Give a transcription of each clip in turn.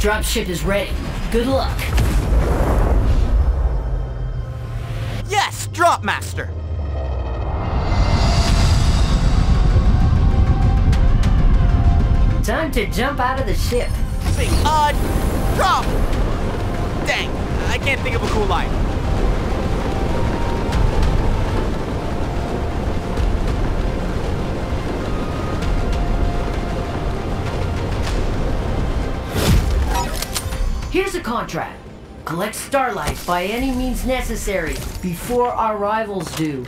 Dropship is ready. Good luck. Yes, Drop Master! Time to jump out of the ship. Uh, drop! Dang, I can't think of a cool line. Contract. Collect Starlight by any means necessary before our rivals do.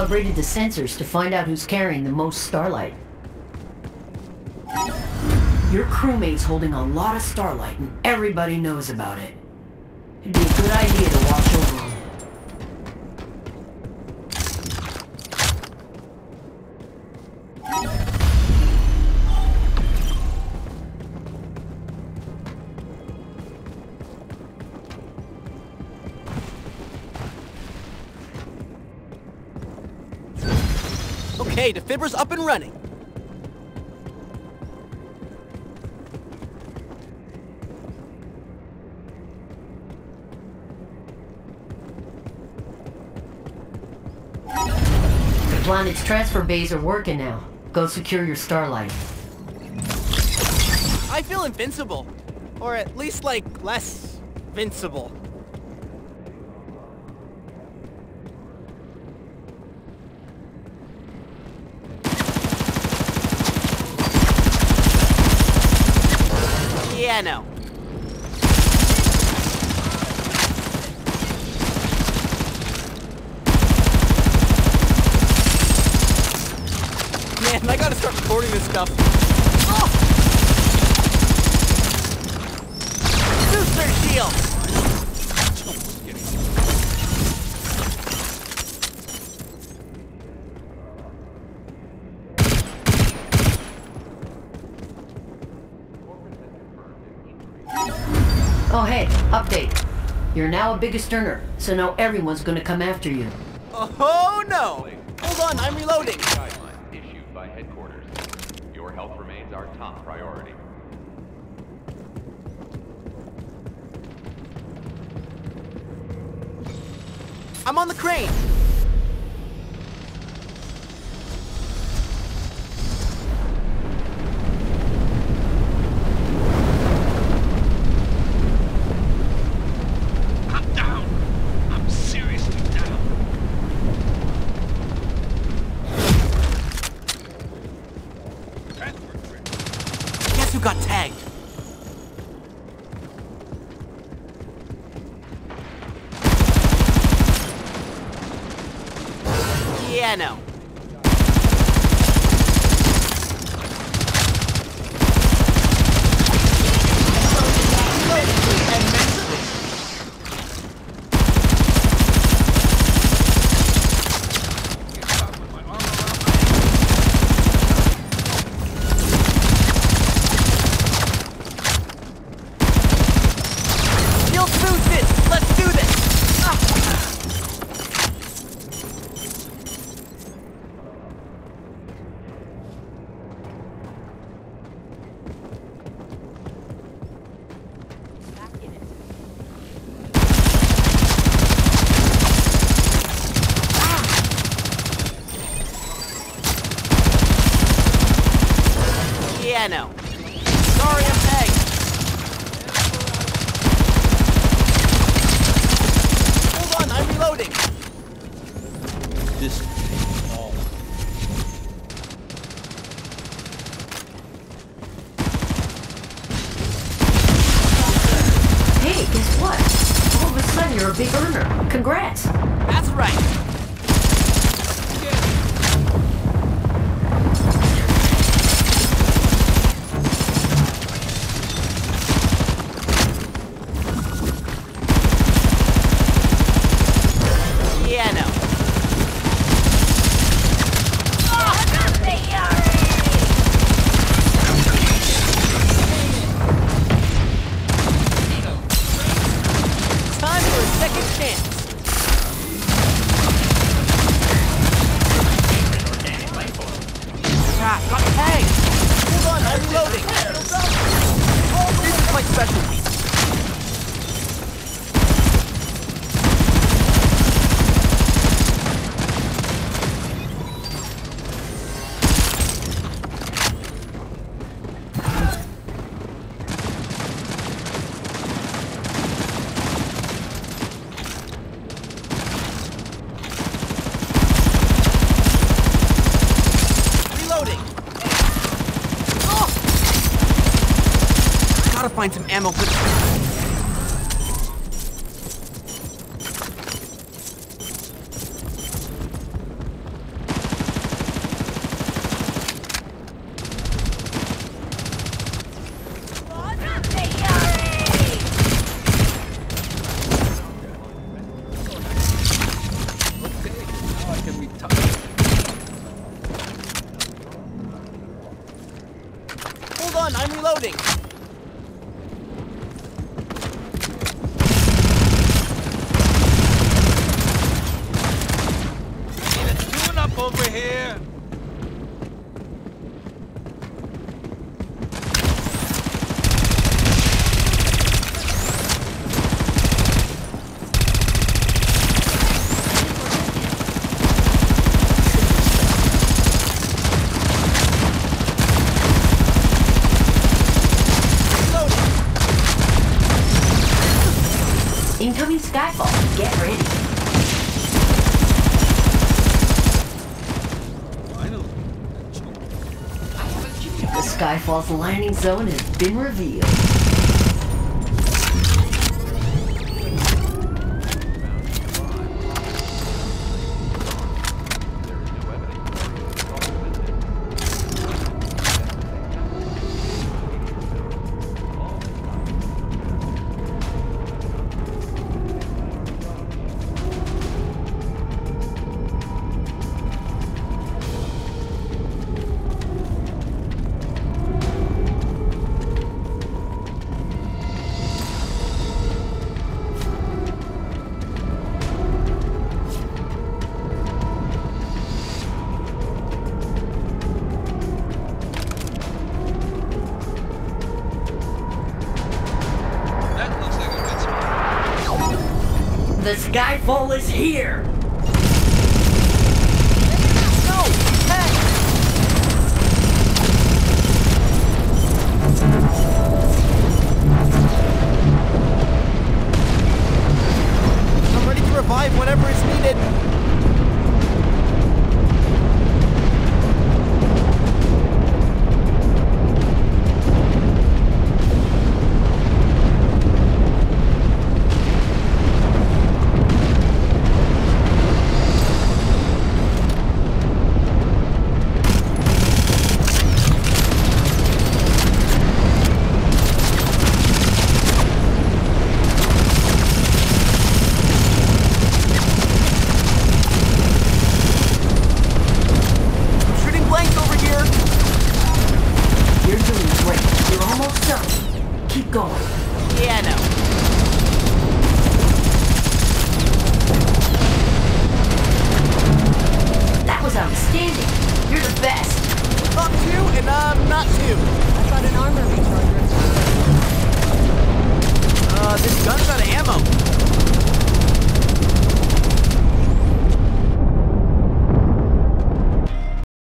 Calibrated the sensors to find out who's carrying the most Starlight. Your crewmate's holding a lot of Starlight and everybody knows about it. It'd be a good idea Okay, the defibber's up and running. The planet's transfer bays are working now. Go secure your Starlight. I feel invincible. Or at least, like, less vincible. Yeah, no. Man, I gotta start recording this stuff. Oh hey, update. You're now a biggest earner, so now everyone's gonna come after you. Oh no! Hold on, I'm reloading. Guidelines issued by headquarters. Your health remains our top priority. I'm on the crane. Who got tagged? Yeah, no. piano. Sorry I'm tagged. Hold on, I'm reloading. This. Hey, guess what? All of a sudden you're a big earner. Congrats. That's right. find some ammo for... Rockwall's landing zone has been revealed. The skyfall is here! I'm ready to revive whatever is needed!